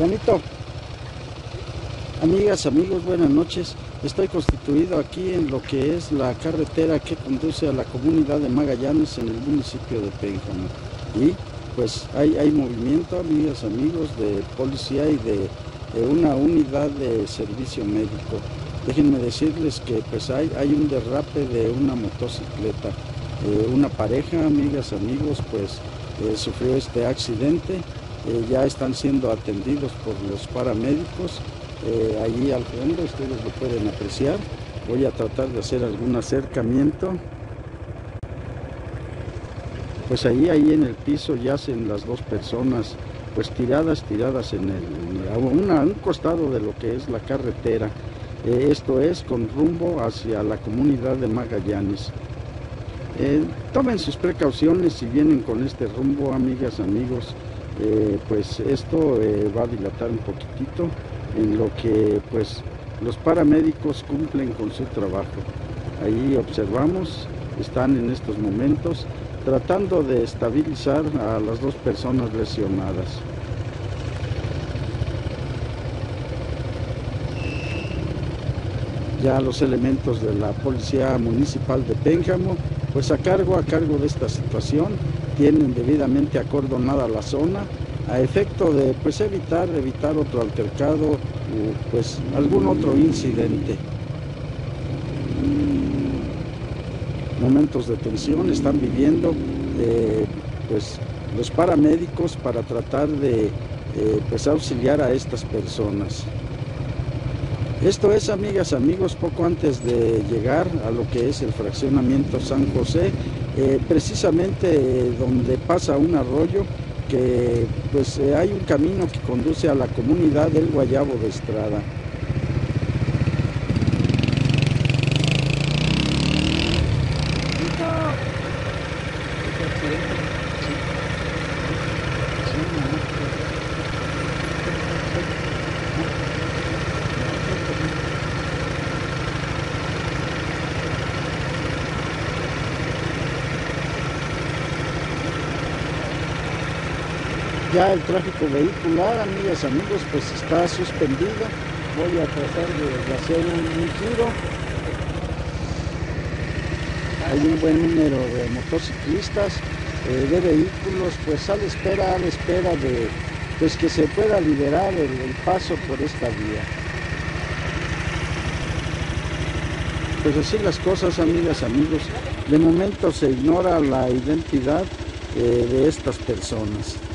Juanito, amigas, amigos, buenas noches. Estoy constituido aquí en lo que es la carretera que conduce a la comunidad de Magallanes en el municipio de Pénjamo. Y pues hay, hay movimiento, amigas, amigos, de policía y de, una unidad de servicio médico. Déjenme decirles que pues hay, hay un derrape de una motocicleta. Eh, una pareja, amigas, amigos, pues eh, sufrió este accidente. Eh, ya están siendo atendidos por los paramédicos. Eh, allí al fondo ustedes lo pueden apreciar. Voy a tratar de hacer algún acercamiento. Pues ahí, ahí en el piso yacen las dos personas, pues tiradas, tiradas en el, a una- un costado de lo que es la carretera. Eh, esto es con rumbo hacia la comunidad de Magallanes. Tomen sus precauciones si vienen con este rumbo, amigas, amigos. Eh, pues esto eh, va a dilatar un poquitito en lo que pues los paramédicos cumplen con su trabajo. Ahí observamos, están en estos momentos tratando de estabilizar a las dos personas lesionadas. ya los elementos de la Policía Municipal de Pénjamo, pues a cargo, a cargo de esta situación, tienen debidamente acordonada la zona a efecto de pues evitar, evitar otro altercado, eh, pues algún otro incidente. Momentos de tensión están viviendo eh, pues los paramédicos para tratar de eh, pues auxiliar a estas personas. Esto es, amigas, amigos, poco antes de llegar a lo que es el fraccionamiento San José, precisamente donde pasa un arroyo que pues eh, hay un camino que conduce a la comunidad del Guayabo de Estrada. Ya el tráfico vehicular, amigas, amigos, pues está suspendido. Voy a tratar de, hacer un, giro. Hay un buen número de motociclistas, eh, de vehículos, pues a la espera, a la espera de pues que se pueda liberar el, el paso por esta vía. Pues así las cosas, amigas, amigos. De momento se ignora la identidad eh, de estas personas.